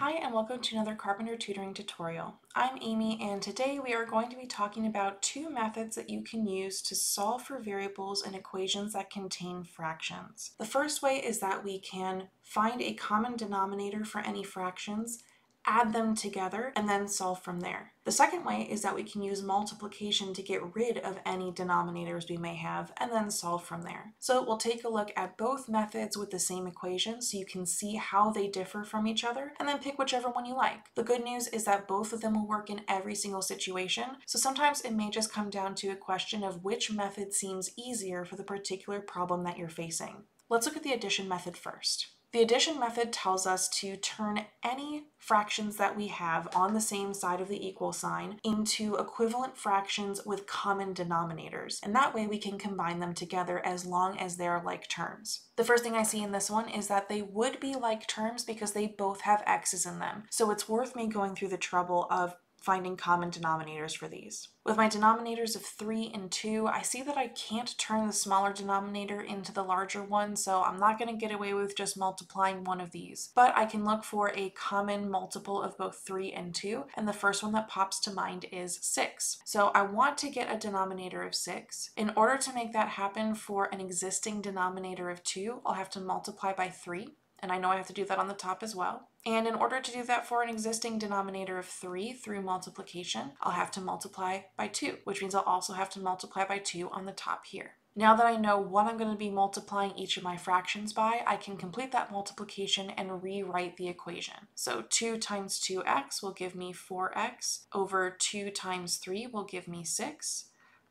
Hi and welcome to another Carpenter Tutoring tutorial. I'm Amy and today we are going to be talking about two methods that you can use to solve for variables in equations that contain fractions. The first way is that we can find a common denominator for any fractions add them together, and then solve from there. The second way is that we can use multiplication to get rid of any denominators we may have and then solve from there. So we'll take a look at both methods with the same equation so you can see how they differ from each other and then pick whichever one you like. The good news is that both of them will work in every single situation, so sometimes it may just come down to a question of which method seems easier for the particular problem that you're facing. Let's look at the addition method first. The addition method tells us to turn any fractions that we have on the same side of the equal sign into equivalent fractions with common denominators. And that way we can combine them together as long as they are like terms. The first thing I see in this one is that they would be like terms because they both have x's in them. So it's worth me going through the trouble of finding common denominators for these. With my denominators of 3 and 2, I see that I can't turn the smaller denominator into the larger one, so I'm not going to get away with just multiplying one of these. But I can look for a common multiple of both 3 and 2, and the first one that pops to mind is 6. So I want to get a denominator of 6. In order to make that happen for an existing denominator of 2, I'll have to multiply by 3 and I know I have to do that on the top as well. And in order to do that for an existing denominator of 3 through multiplication, I'll have to multiply by 2, which means I'll also have to multiply by 2 on the top here. Now that I know what I'm going to be multiplying each of my fractions by, I can complete that multiplication and rewrite the equation. So 2 times 2x will give me 4x over 2 times 3 will give me 6,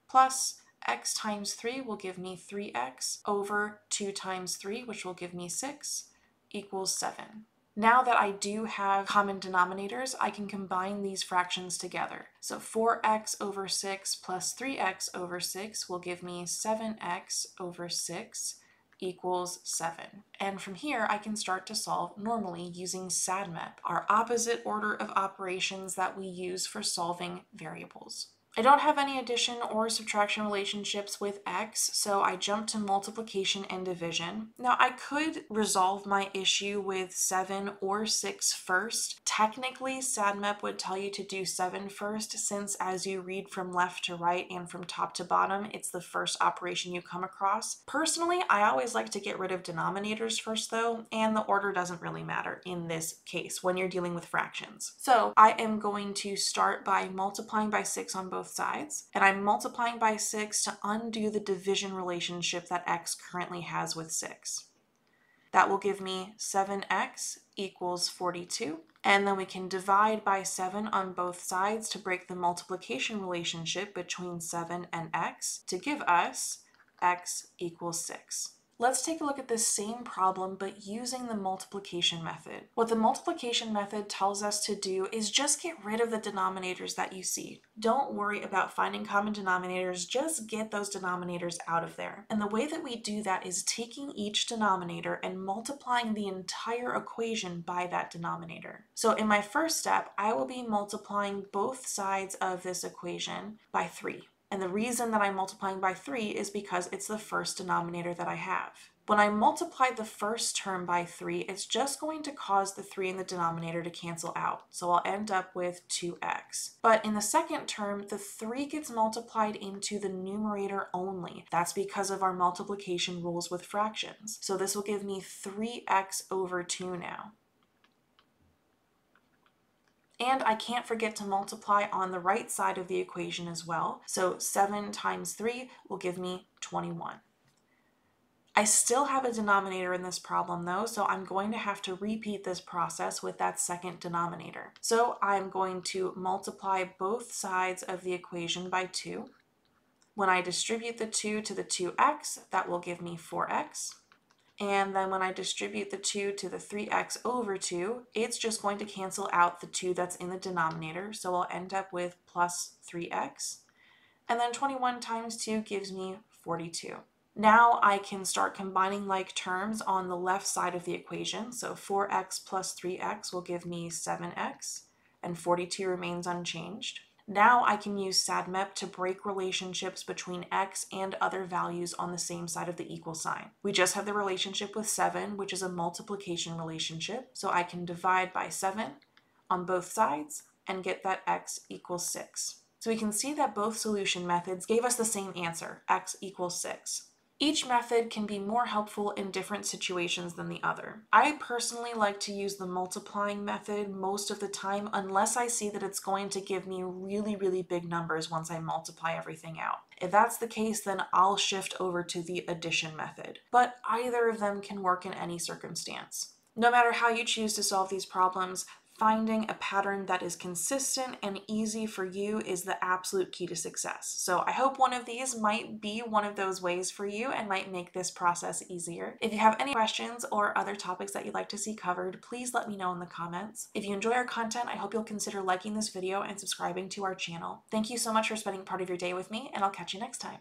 plus x times 3 will give me 3x over 2 times 3, which will give me 6, equals 7. Now that I do have common denominators, I can combine these fractions together. So 4x over 6 plus 3x over 6 will give me 7x over 6 equals 7. And from here, I can start to solve normally using SADMEP, our opposite order of operations that we use for solving variables. I don't have any addition or subtraction relationships with x, so I jump to multiplication and division. Now I could resolve my issue with 7 or 6 first. Technically, SADMEP would tell you to do 7 first, since as you read from left to right and from top to bottom, it's the first operation you come across. Personally, I always like to get rid of denominators first though, and the order doesn't really matter in this case when you're dealing with fractions. So I am going to start by multiplying by 6 on both both sides, and I'm multiplying by 6 to undo the division relationship that x currently has with 6. That will give me 7x equals 42, and then we can divide by 7 on both sides to break the multiplication relationship between 7 and x to give us x equals 6. Let's take a look at this same problem but using the multiplication method. What the multiplication method tells us to do is just get rid of the denominators that you see. Don't worry about finding common denominators, just get those denominators out of there. And the way that we do that is taking each denominator and multiplying the entire equation by that denominator. So in my first step, I will be multiplying both sides of this equation by 3. And the reason that I'm multiplying by 3 is because it's the first denominator that I have. When I multiply the first term by 3, it's just going to cause the 3 in the denominator to cancel out. So I'll end up with 2x. But in the second term, the 3 gets multiplied into the numerator only. That's because of our multiplication rules with fractions. So this will give me 3x over 2 now. And I can't forget to multiply on the right side of the equation as well. So 7 times 3 will give me 21. I still have a denominator in this problem though, so I'm going to have to repeat this process with that second denominator. So I'm going to multiply both sides of the equation by 2. When I distribute the 2 to the 2x, that will give me 4x. And then when I distribute the 2 to the 3x over 2, it's just going to cancel out the 2 that's in the denominator. So I'll end up with plus 3x. And then 21 times 2 gives me 42. Now I can start combining like terms on the left side of the equation. So 4x plus 3x will give me 7x, and 42 remains unchanged. Now I can use SADMEP to break relationships between x and other values on the same side of the equal sign. We just have the relationship with 7, which is a multiplication relationship, so I can divide by 7 on both sides and get that x equals 6. So we can see that both solution methods gave us the same answer, x equals 6. Each method can be more helpful in different situations than the other. I personally like to use the multiplying method most of the time unless I see that it's going to give me really, really big numbers once I multiply everything out. If that's the case, then I'll shift over to the addition method. But either of them can work in any circumstance. No matter how you choose to solve these problems, finding a pattern that is consistent and easy for you is the absolute key to success. So I hope one of these might be one of those ways for you and might make this process easier. If you have any questions or other topics that you'd like to see covered, please let me know in the comments. If you enjoy our content, I hope you'll consider liking this video and subscribing to our channel. Thank you so much for spending part of your day with me, and I'll catch you next time.